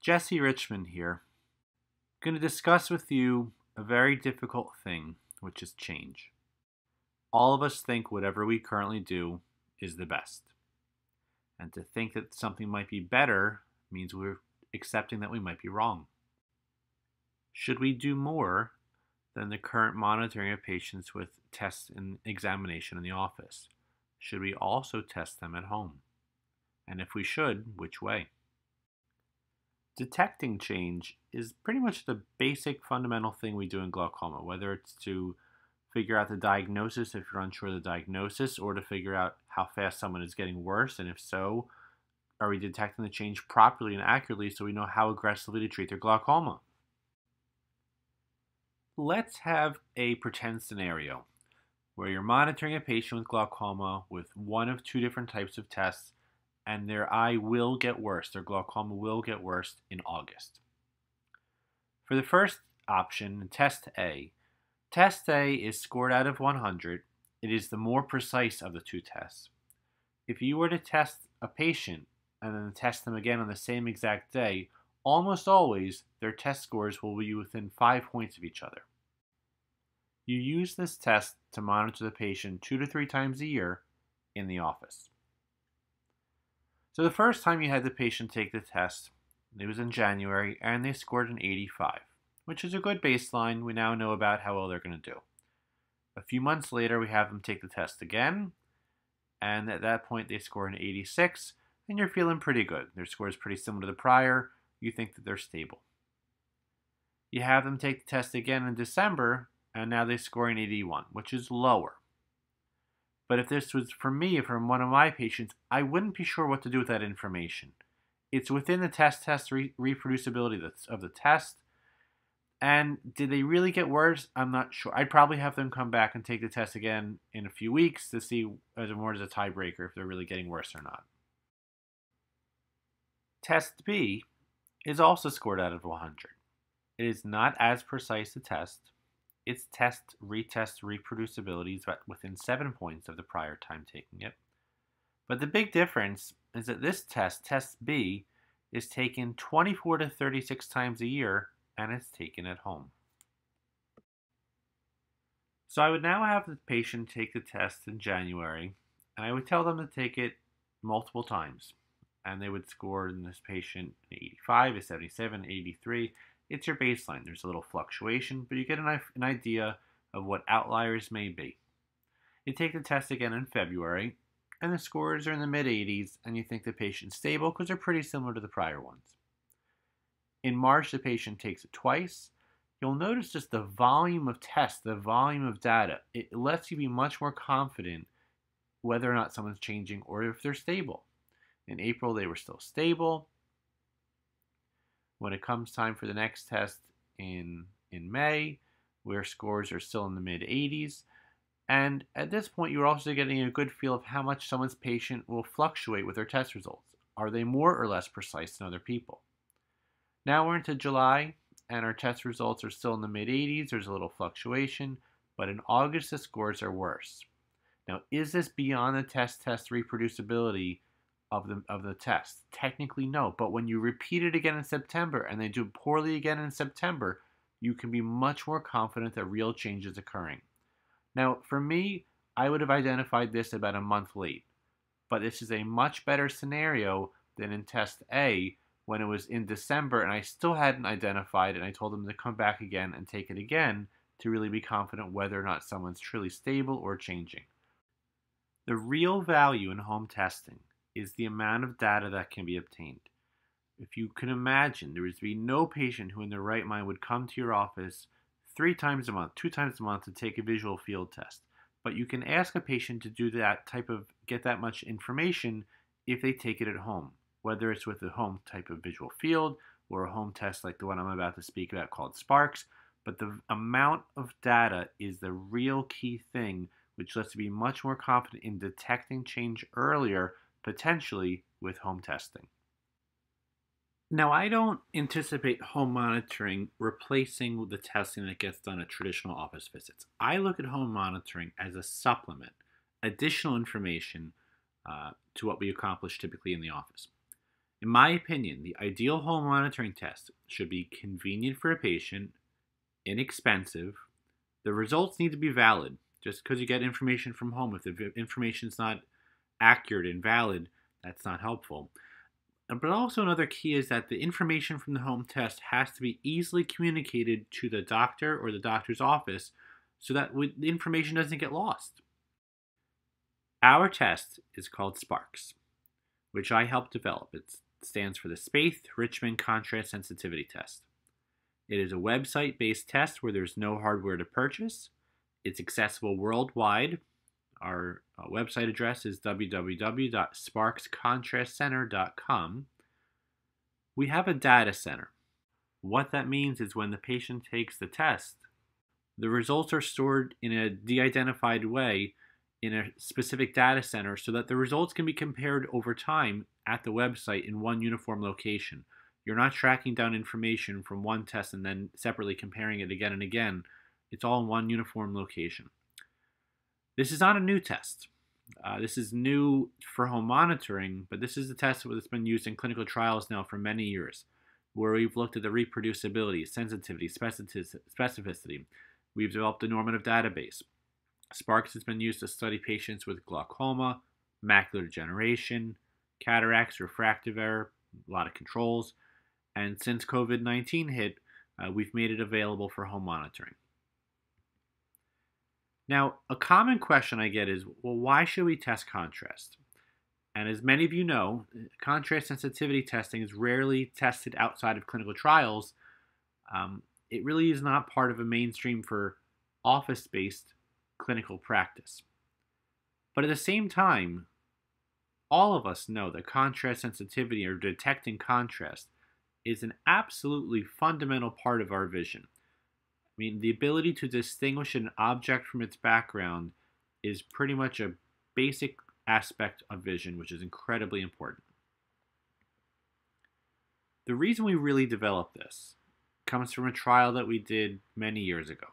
Jesse Richman here. I'm going to discuss with you a very difficult thing, which is change. All of us think whatever we currently do is the best. And to think that something might be better means we're accepting that we might be wrong. Should we do more than the current monitoring of patients with tests and examination in the office? Should we also test them at home? And if we should, which way? Detecting change is pretty much the basic fundamental thing we do in glaucoma, whether it's to figure out the diagnosis if you're unsure of the diagnosis, or to figure out how fast someone is getting worse, and if so, are we detecting the change properly and accurately so we know how aggressively to treat their glaucoma? Let's have a pretend scenario where you're monitoring a patient with glaucoma with one of two different types of tests and their eye will get worse, their glaucoma will get worse in August. For the first option, test A, test A is scored out of 100. It is the more precise of the two tests. If you were to test a patient and then test them again on the same exact day, almost always their test scores will be within five points of each other. You use this test to monitor the patient two to three times a year in the office. So the first time you had the patient take the test, it was in January, and they scored an 85, which is a good baseline. We now know about how well they're going to do. A few months later, we have them take the test again, and at that point, they score an 86, and you're feeling pretty good. Their score is pretty similar to the prior. You think that they're stable. You have them take the test again in December, and now they score an 81, which is lower. But if this was for me, from one of my patients, I wouldn't be sure what to do with that information. It's within the test test re- reproducibility of the test. And did they really get worse? I'm not sure. I'd probably have them come back and take the test again in a few weeks to see as more as a tiebreaker if they're really getting worse or not. Test B is also scored out of 100. It is not as precise a test, its test retest reproducibility is within 7 points of the prior time taking it. But the big difference is that this test, test B, is taken 24 to 36 times a year and it's taken at home. So I would now have the patient take the test in January and I would tell them to take it multiple times. And they would score in this patient an 85, a 77, 83, it's your baseline. There's a little fluctuation, but you get an, an idea of what outliers may be. You take the test again in February, and the scores are in the mid 80s, and you think the patient's stable because they're pretty similar to the prior ones. In March, the patient takes it twice. You'll notice just the volume of tests, the volume of data. It lets you be much more confident whether or not someone's changing or if they're stable. In April, they were still stable when it comes time for the next test in in May, where scores are still in the mid 80s. And at this point, you're also getting a good feel of how much someone's patient will fluctuate with their test results. Are they more or less precise than other people? Now we're into July, and our test results are still in the mid 80s. There's a little fluctuation, but in August, the scores are worse. Now, is this beyond the test test reproducibility of the of the test? Technically, no. But when you repeat it again in September and they do poorly again in September, you can be much more confident that real change is occurring. Now, for me, I would have identified this about a month late, but this is a much better scenario than in test A when it was in December and I still hadn't identified and I told them to come back again and take it again to really be confident whether or not someone's truly stable or changing. The real value in home testing is the amount of data that can be obtained. If you can imagine, there would be no patient who, in their right mind, would come to your office three times a month, two times a month to take a visual field test. But you can ask a patient to do that type of, get that much information if they take it at home, whether it's with a home type of visual field or a home test like the one I'm about to speak about called SPARCS. But the amount of data is the real key thing, which lets you be much more confident in detecting change earlier potentially with home testing. Now, I don't anticipate home monitoring replacing the testing that gets done at traditional office visits. I look at home monitoring as a supplement, additional information uh, to what we accomplish typically in the office. In my opinion, the ideal home monitoring test should be convenient for a patient, inexpensive. The results need to be valid. Just because you get information from home, if the information is not accurate and valid, that's not helpful. Uh, but also, another key is that the information from the home test has to be easily communicated to the doctor or the doctor's office so that the information doesn't get lost. Our test is called SPARCS, which I helped develop. It stands for the Spaeth Richman Contrast Sensitivity Test. It is a website based test where there's no hardware to purchase. It's accessible worldwide. Our uh, website address is www.sparcscontrastcenter.com. We have a data center. What that means is when the patient takes the test, the results are stored in a de identified way in a specific data center so that the results can be compared over time at the website in one uniform location. You're not tracking down information from one test and then separately comparing it again and again. It's all in one uniform location. This is not a new test. Uh, this is new for home monitoring, but this is a test that's been used in clinical trials now for many years, where we've looked at the reproducibility, sensitivity, specificity. We've developed a normative database. SPARCS has been used to study patients with glaucoma, macular degeneration, cataracts, refractive error, a lot of controls. And since COVID 19 hit, uh, we've made it available for home monitoring. Now, a common question I get is well, why should we test contrast? And as many of you know, contrast sensitivity testing is rarely tested outside of clinical trials. Um, it really is not part of a mainstream for office based clinical practice. But at the same time, all of us know that contrast sensitivity or detecting contrast is an absolutely fundamental part of our vision. I mean, the ability to distinguish an object from its background is pretty much a basic aspect of vision, which is incredibly important. The reason we really developed this comes from a trial that we did many years ago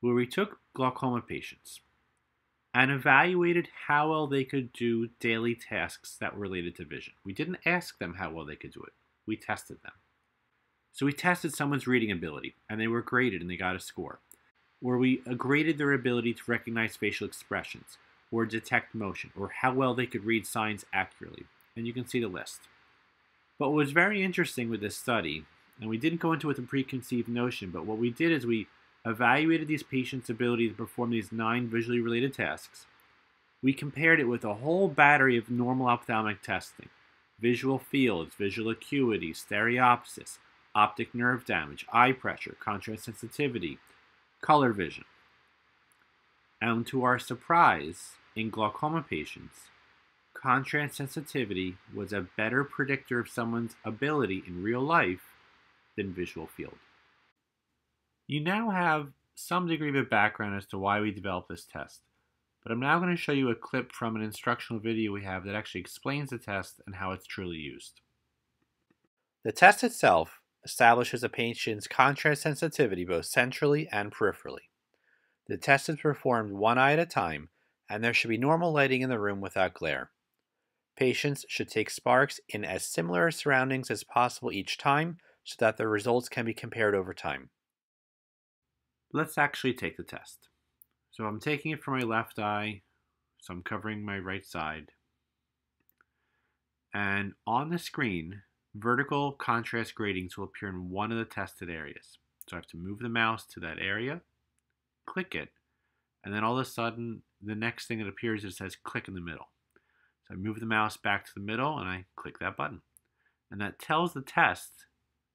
where we took glaucoma patients and evaluated how well they could do daily tasks that were related to vision. We didn't ask them how well they could do it, we tested them. So we tested someone's reading ability, and they were graded and they got a score. Where we uh, graded their ability to recognize facial expressions, or detect motion, or how well they could read signs accurately. And you can see the list. But what was very interesting with this study, and we didn't go into it with a preconceived notion, but what we did is we evaluated these patients' ability to perform these nine visually related tasks. We compared it with a whole battery of normal ophthalmic testing visual fields, visual acuity, stereopsis, optic nerve damage, eye pressure, contrast sensitivity, color vision. And to our surprise, in glaucoma patients, contrast sensitivity was a better predictor of someone's ability in real life than visual field. You now have some degree of a background as to why we developed this test, but I'm now going to show you a clip from an instructional video we have that actually explains the test and how it's truly used. The test itself establishes a patient's contrast sensitivity both centrally and peripherally. The test is performed one eye at a time, and there should be normal lighting in the room without glare. Patients should take SPARCS in as similar surroundings as possible each time so that the results can be compared over time. Let's actually take the test. So I'm taking it for my left eye, so I'm covering my right side. And on the screen, vertical contrast gratings will appear in one of the tested areas. So I have to move the mouse to that area, click it, and then all of a sudden, the next thing that appears is says click in the middle. So I move the mouse back to the middle and I click that button. And that tells the test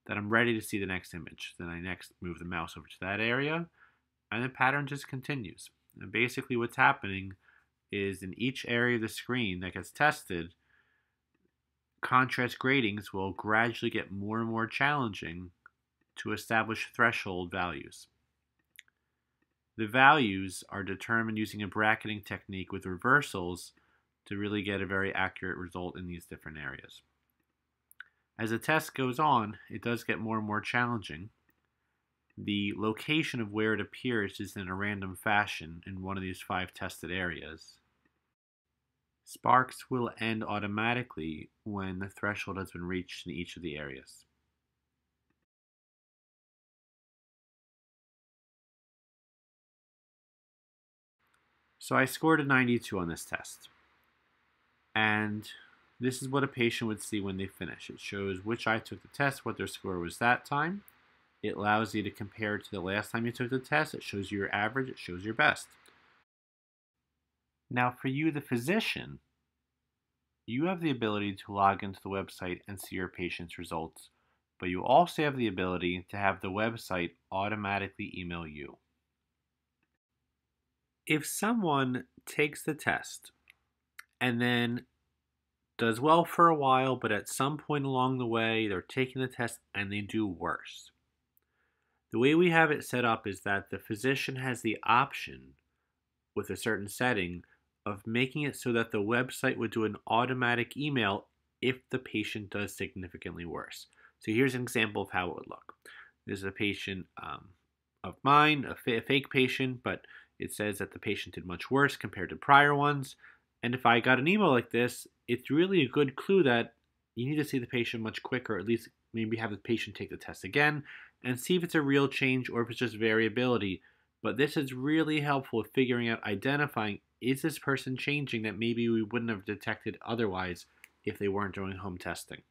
that I'm ready to see the next image. Then I next move the mouse over to that area, and the pattern just continues. And basically what's happening is in each area of the screen that gets tested, contrast gratings will gradually get more and more challenging to establish threshold values. The values are determined using a bracketing technique with reversals to really get a very accurate result in these different areas. As the test goes on, it does get more and more challenging. The location of where it appears is in a random fashion in one of these five tested areas. SPARCS will end automatically when the threshold has been reached in each of the areas. So I scored a 92 on this test. And this is what a patient would see when they finish. It shows which eye took the test, what their score was that time. It allows you to compare to the last time you took the test. It shows you your average, it shows your best. Now, for you, the physician, you have the ability to log into the website and see your patient's results, but you also have the ability to have the website automatically email you. If someone takes the test and then does well for a while, but at some point along the way, they're taking the test and they do worse. The way we have it set up is that the physician has the option with a certain setting of making it so that the website would do an automatic email if the patient does significantly worse. So here's an example of how it would look. This is a patient um, of mine, a, fa- a fake patient, but it says that the patient did much worse compared to prior ones. And if I got an email like this, it's really a good clue that you need to see the patient much quicker, at least maybe have the patient take the test again and see if it's a real change or if it's just variability. But this is really helpful with figuring out identifying is this person changing that maybe we wouldn't have detected otherwise if they weren't doing home testing.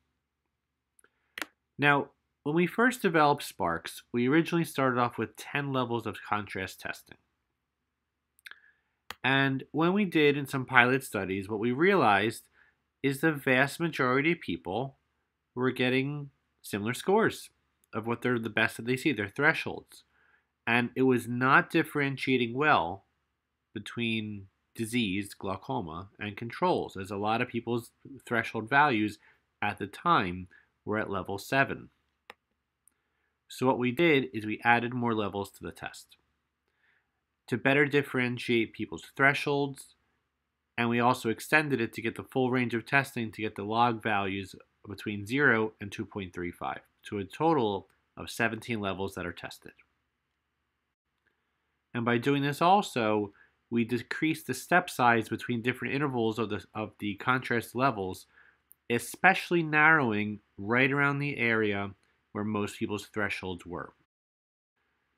Now, when we first developed SPARCS, we originally started off with 10 levels of contrast testing. And when we did in some pilot studies, what we realized is the vast majority of people were getting similar scores of what they're the best that they see, their thresholds. And it was not differentiating well between diseased glaucoma and controls, as a lot of people's threshold values at the time were at level 7. So what we did is we added more levels to the test to better differentiate people's thresholds, and we also extended it to get the full range of testing to get the log values between 0 and 2.35 to a total of 17 levels that are tested. And by doing this also, we decrease the step size between different intervals of the, of the contrast levels, especially narrowing right around the area where most people's thresholds were.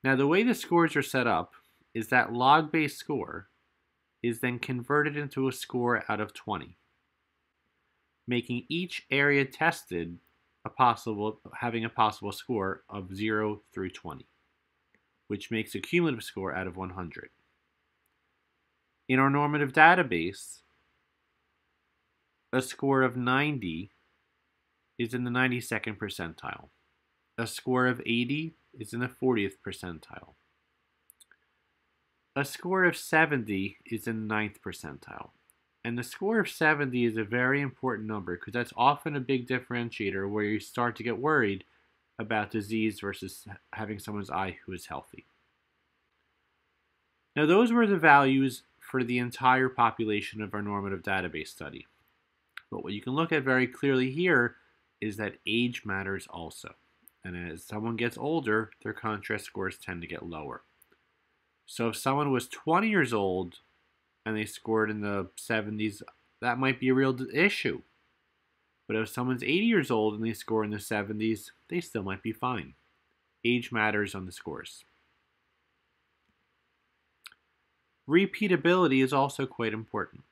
Now, the way the scores are set up is that log based score is then converted into a score out of 20, making each area tested a possible having a possible score of 0 through 20, which makes a cumulative score out of 100. In our normative database, a score of 90 is in the 92nd percentile. A score of 80 is in the 40th percentile. A score of 70 is in the 9th percentile. And the score of 70 is a very important number because that's often a big differentiator where you start to get worried about disease versus having someone's eye who is healthy. Now, those were the values for the entire population of our normative database study. But what you can look at very clearly here is that age matters also. And as someone gets older, their contrast scores tend to get lower. So if someone was 20 years old and they scored in the 70s, that might be a real issue. But if someone's 80 years old and they score in the 70s, they still might be fine. Age matters on the scores. Repeatability is also quite important.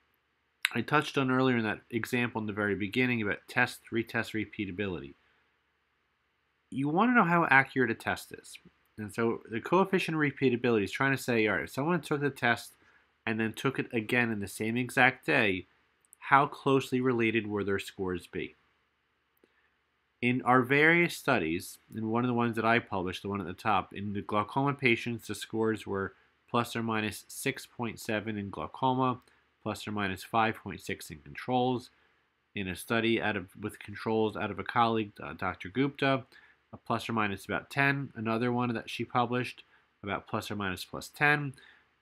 I touched on earlier in that example in the very beginning about test, retest repeatability. You want to know how accurate a test is. And so the coefficient of repeatability is trying to say, all right, if someone took the test and then took it again in the same exact day, how closely related were their scores be? In our various studies, in one of the ones that I published, the one at the top, in the glaucoma patients, the scores were plus or minus 6.7 in glaucoma, plus or minus 5.6 in controls. In a study out of with controls out of a colleague, uh, Dr. Gupta, a plus or minus about 10. Another one that she published about plus or minus plus 10.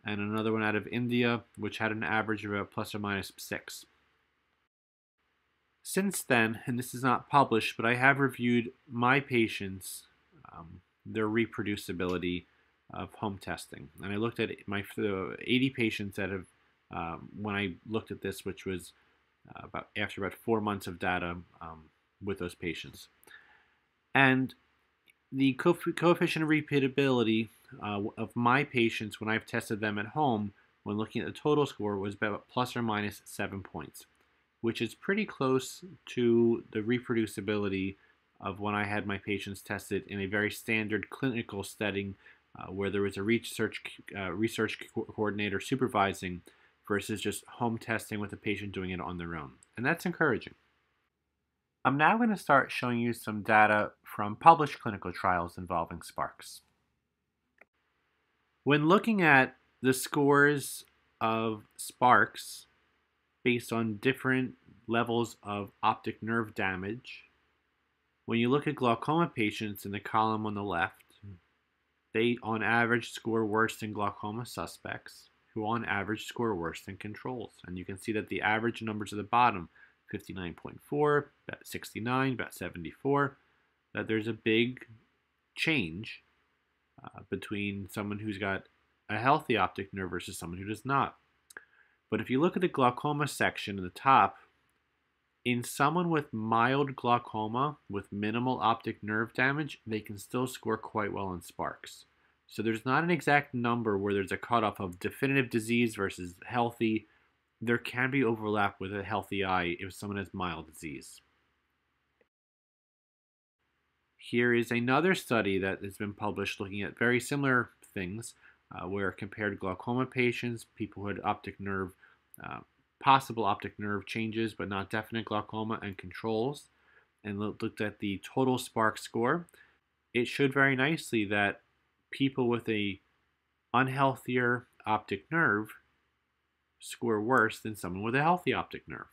And another one out of India, which had an average of about plus or minus 6. Since then, and this is not published, but I have reviewed my patients, um, their reproducibility of home testing. And I looked at my 80 patients that have, um, when I looked at this, which was uh, about after about four months of data um, with those patients. And the coefficient of repeatability uh, of my patients when I've tested them at home when looking at the total score was about plus or minus seven points, which is pretty close to the reproducibility of when I had my patients tested in a very standard clinical setting uh, where there was a research uh, research co coordinator supervising versus just home testing with the patient doing it on their own. And that's encouraging. I'm now going to start showing you some data from published clinical trials involving SPARCS. When looking at the scores of SPARCS based on different levels of optic nerve damage, when you look at glaucoma patients in the column on the left, they on average score worse than glaucoma suspects, who on average score worse than controls. And you can see that the average numbers at the bottom, 59.4, about 69, about 74, that there's a big change uh, between someone who's got a healthy optic nerve versus someone who does not. But if you look at the glaucoma section at the top, in someone with mild glaucoma with minimal optic nerve damage, they can still score quite well in SPARCS. So there's not an exact number where there's a cutoff of definitive disease versus healthy. There can be overlap with a healthy eye if someone has mild disease. Here is another study that has been published looking at very similar things, uh, where compared glaucoma patients, people who had optic nerve uh, possible optic nerve changes but not definite glaucoma and controls. And looked at the total spark score. It showed very nicely that people with a unhealthier optic nerve score worse than someone with a healthy optic nerve.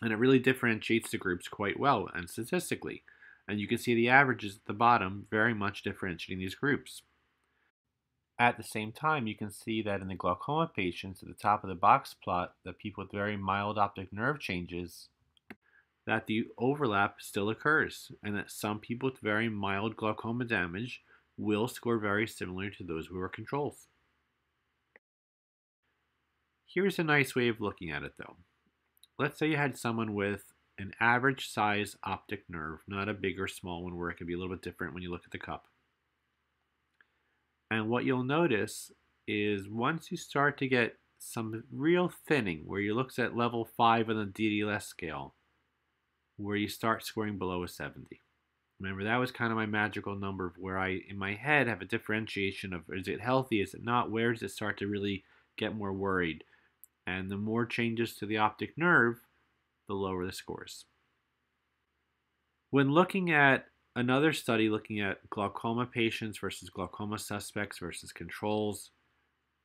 And it really differentiates the groups quite well and statistically. And you can see the averages at the bottom very much differentiating these groups at the same time, you can see that in the glaucoma patients at the top of the box plot, the people with very mild optic nerve changes, that the overlap still occurs, and that some people with very mild glaucoma damage will score very similar to those who are controls. Here's a nice way of looking at it though. Let's say you had someone with an average size optic nerve, not a big or small one where it can be a little bit different when you look at the cup. And what you'll notice is once you start to get some real thinning, where you look at level 5 on the DDLS scale, where you start scoring below a 70. Remember, that was kind of my magical number where I, in my head, have a differentiation of is it healthy, is it not, where does it start to really get more worried? And the more changes to the optic nerve, the lower the scores. When looking at another study looking at glaucoma patients versus glaucoma suspects versus controls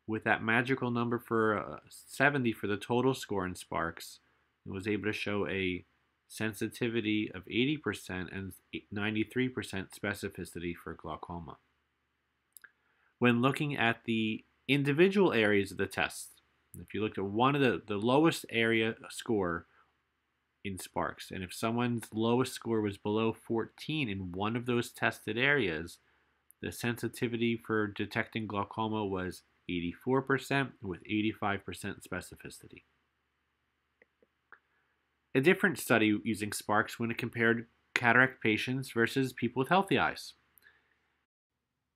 with that magical number for uh, 70 for the total score in SPARCS, it was able to show a sensitivity of 80% and 93% specificity for glaucoma. When looking at the individual areas of the test, if you looked at one of the, the lowest area score in SPARCS. And if someone's lowest score was below 14 in one of those tested areas, the sensitivity for detecting glaucoma was 84% with 85% specificity. A different study using SPARCS when it compared cataract patients versus people with healthy eyes.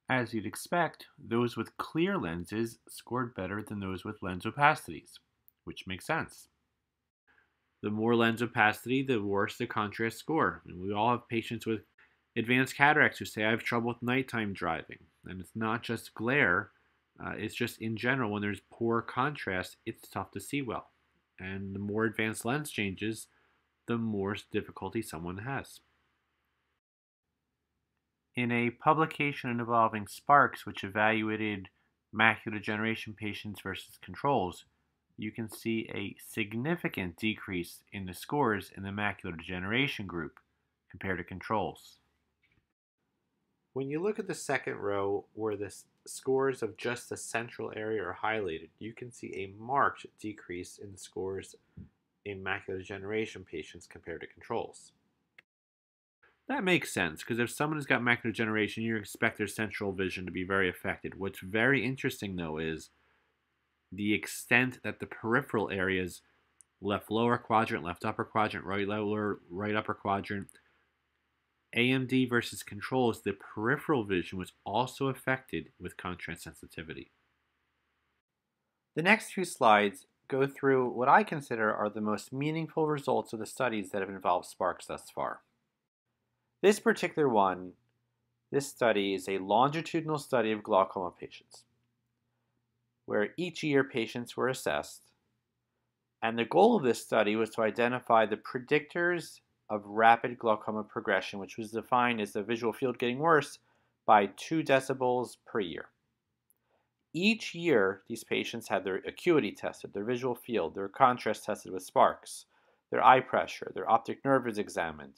As you'd expect, those with clear lenses scored better than those with lens opacities, which makes sense. The more lens opacity, the worse the contrast score. And we all have patients with advanced cataracts who say, I have trouble with nighttime driving. And it's not just glare, uh, it's just in general, when there's poor contrast, it's tough to see well. And the more advanced lens changes, the more difficulty someone has. In a publication involving SPARCS, which evaluated macular degeneration patients versus controls, you can see a significant decrease in the scores in the macular degeneration group compared to controls. When you look at the second row where the scores of just the central area are highlighted, you can see a marked decrease in scores in macular degeneration patients compared to controls. That makes sense because if someone has got macular degeneration, you expect their central vision to be very affected. What's very interesting though is the extent that the peripheral areas left lower quadrant, left upper quadrant, right lower, right upper quadrant. AMD versus controls, the peripheral vision was also affected with contrast sensitivity. The next few slides go through what I consider are the most meaningful results of the studies that have involved SPARCS thus far. This particular one, this study is a longitudinal study of glaucoma patients, where each year patients were assessed, and the goal of this study was to identify the predictors of rapid glaucoma progression, which was defined as the visual field getting worse by 2 decibels per year. Each year, these patients had their acuity tested, their visual field, their contrast tested with SPARCS, their eye pressure, their optic nerve was examined.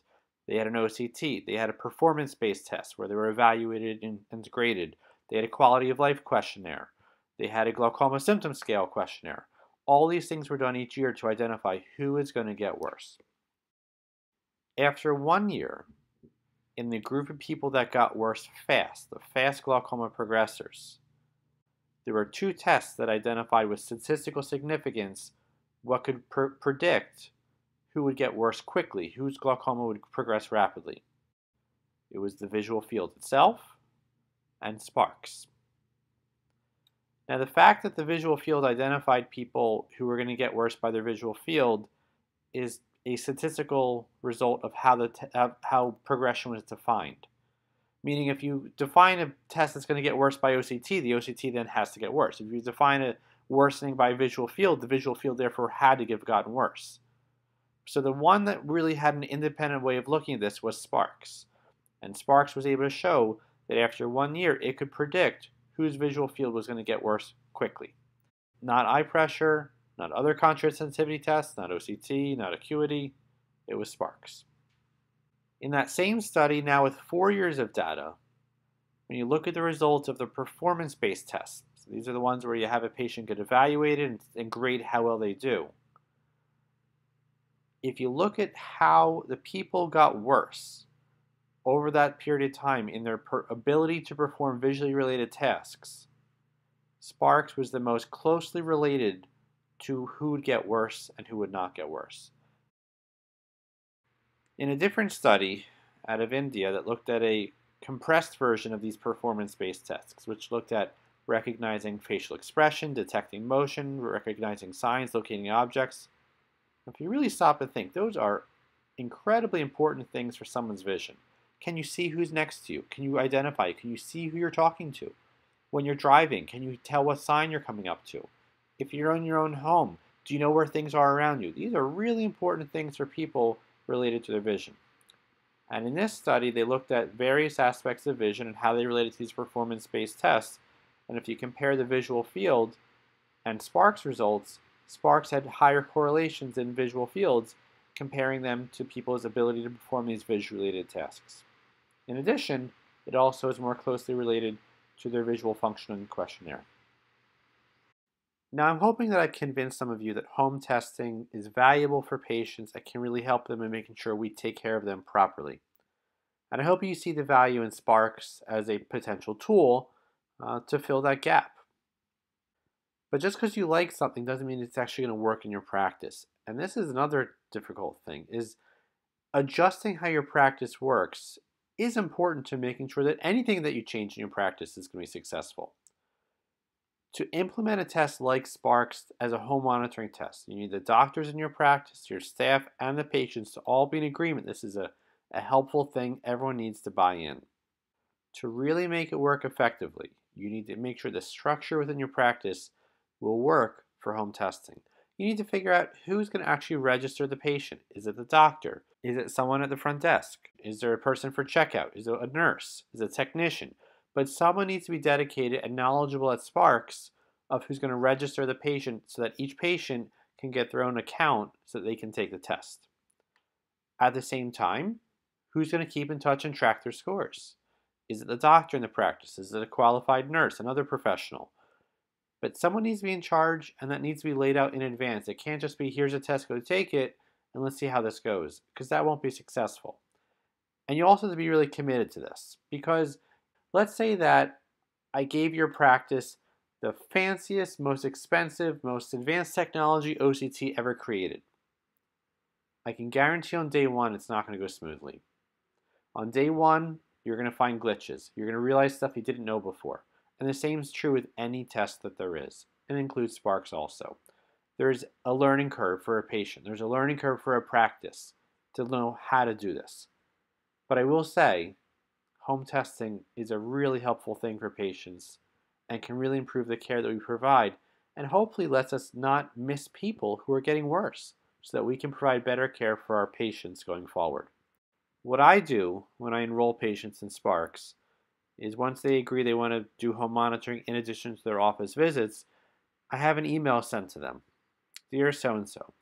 They had an OCT. They had a performance based test where they were evaluated and graded. They had a quality of life questionnaire. They had a glaucoma symptom scale questionnaire. All these things were done each year to identify who is going to get worse. After one year, in the group of people that got worse fast, the fast glaucoma progressors, there were two tests that identified with statistical significance what could pr predict who would get worse quickly, whose glaucoma would progress rapidly. It was the visual field itself and SPARCS. Now, the fact that the visual field identified people who were going to get worse by their visual field is a statistical result of how the how progression was defined. Meaning, if you define a test that's going to get worse by OCT, the OCT then has to get worse. If you define a worsening by visual field, the visual field therefore had to have gotten worse. So the one that really had an independent way of looking at this was SPARCS. And SPARCS was able to show that after one year, it could predict whose visual field was going to get worse quickly. Not eye pressure, not other contrast sensitivity tests, not OCT, not acuity, it was SPARCS. In that same study, now with four years of data, when you look at the results of the performance-based tests, so these are the ones where you have a patient get evaluated and grade how well they do. If you look at how the people got worse over that period of time in their ability to perform visually related tasks, SPARCS was the most closely related to who would get worse and who would not get worse. In a different study out of India that looked at a compressed version of these performance-based tests, which looked at recognizing facial expression, detecting motion, recognizing signs, locating objects. If you really stop and think, those are incredibly important things for someone's vision. Can you see who's next to you? Can you identify? Can you see who you're talking to? When you're driving, can you tell what sign you're coming up to? If you're in your own home, do you know where things are around you? These are really important things for people related to their vision. And in this study, they looked at various aspects of vision and how they related to these performance-based tests. And if you compare the visual field and SPARCS results, SPARCS had higher correlations in visual fields, comparing them to people's ability to perform these visual-related tasks. In addition, it also is more closely related to their visual functioning questionnaire. Now, I'm hoping that I've convinced some of you that home testing is valuable for patients that can really help them in making sure we take care of them properly. And I hope you see the value in SPARCS as a potential tool uh, to fill that gap. But just because you like something doesn't mean it's actually going to work in your practice. And this is another difficult thing is adjusting how your practice works is important to making sure that anything that you change in your practice is going to be successful. To implement a test like SPARCS as a home monitoring test, you need the doctors in your practice, your staff, and the patients to all be in agreement this is a, a helpful thing everyone needs to buy in. To really make it work effectively, you need to make sure the structure within your practice will work for home testing. You need to figure out who's going to actually register the patient. Is it the doctor? Is it someone at the front desk? Is there a person for checkout? Is it a nurse? Is it a technician? but someone needs to be dedicated and knowledgeable at SPARCS of who's going to register the patient so that each patient can get their own account so that they can take the test. At the same time, who's going to keep in touch and track their scores? Is it the doctor in the practice? Is it a qualified nurse, another professional? But someone needs to be in charge and that needs to be laid out in advance. It can't just be here's a test, go take it, and let's see how this goes, because that won't be successful. And you also have to be really committed to this because Let's say that I gave your practice the fanciest, most expensive, most advanced technology OCT ever created. I can guarantee on day one it's not going to go smoothly. On day one, you're going to find glitches. You're going to realize stuff you didn't know before. And the same is true with any test that there is. and includes SPARCS also. There's a learning curve for a patient. There's a learning curve for a practice to know how to do this. But I will say, home testing is a really helpful thing for patients and can really improve the care that we provide and hopefully lets us not miss people who are getting worse so that we can provide better care for our patients going forward. What I do when I enroll patients in SPARCS is once they agree they want to do home monitoring in addition to their office visits, I have an email sent to them. Dear so and so,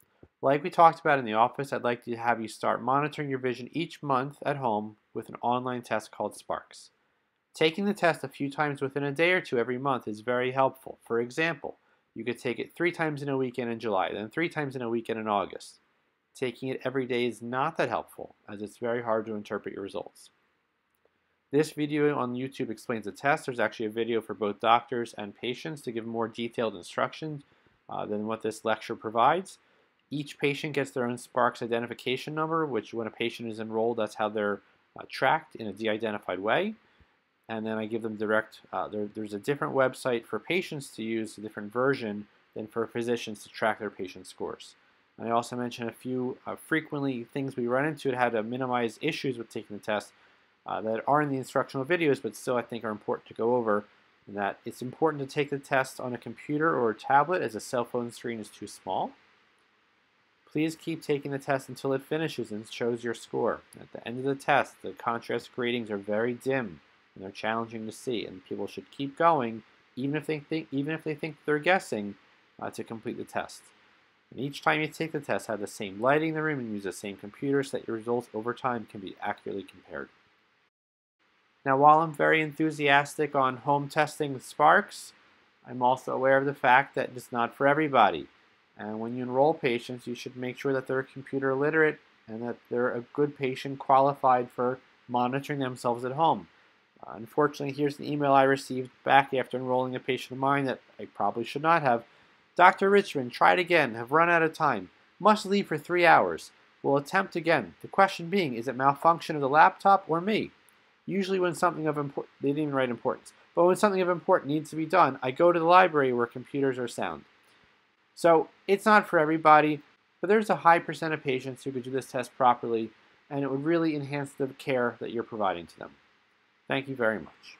like we talked about in the office, I'd like to have you start monitoring your vision each month at home with an online test called SPARCS. Taking the test a few times within a day or two every month is very helpful. For example, you could take it three times in a weekend in July, then three times in a weekend in August. Taking it every day is not that helpful, as it's very hard to interpret your results. This video on YouTube explains the test. There's actually a video for both doctors and patients to give more detailed instructions uh, than what this lecture provides. Each patient gets their own SPARCS identification number, which when a patient is enrolled, that's how they're uh, tracked in a de-identified way. And then I give them direct, uh, there, there's a different website for patients to use, a different version than for physicians to track their patient scores. And I also mentioned a few uh, frequently things we run into to how to minimize issues with taking the test uh, that are in the instructional videos, but still I think are important to go over. That it's important to take the test on a computer or a tablet as a cell phone screen is too small. Please keep taking the test until it finishes and shows your score. At the end of the test, the contrast gratings are very dim and they're challenging to see, and people should keep going even if they think even if they think they're guessing uh, to complete the test. And each time you take the test, have the same lighting in the room and use the same computer so that your results over time can be accurately compared. Now, while I'm very enthusiastic on home testing with SPARCS, I'm also aware of the fact that it's not for everybody. And when you enroll patients, you should make sure that they're computer literate and that they're a good patient qualified for monitoring themselves at home. Uh, unfortunately, here's an email I received back after enrolling a patient of mine that I probably should not have. Dr. Richman, tried again, have run out of time. Must leave for three hours. Will attempt again. The question being, is it malfunction of the laptop or me? Usually when something of importance, they didn't even write importance, but when something of importance needs to be done, I go to the library where computers are sound. So it's not for everybody, but there's a high percent of patients who could do this test properly, and it would really enhance the care that you're providing to them. Thank you very much.